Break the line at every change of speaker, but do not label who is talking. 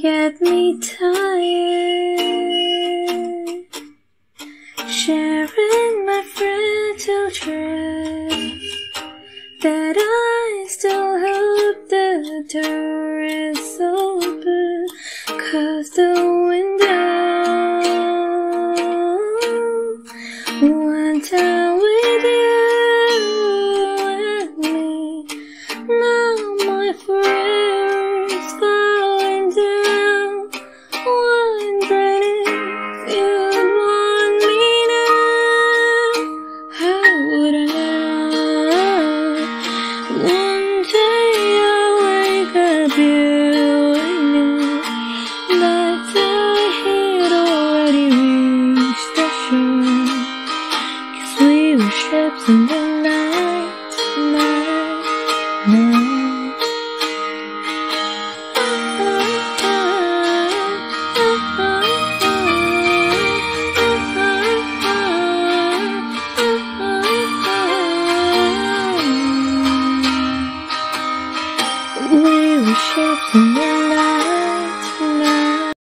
be tired. Sharing my fragile trust that I still hope the door is open. Cause the window went down with you we were ships in the night, night, night. We were ships in the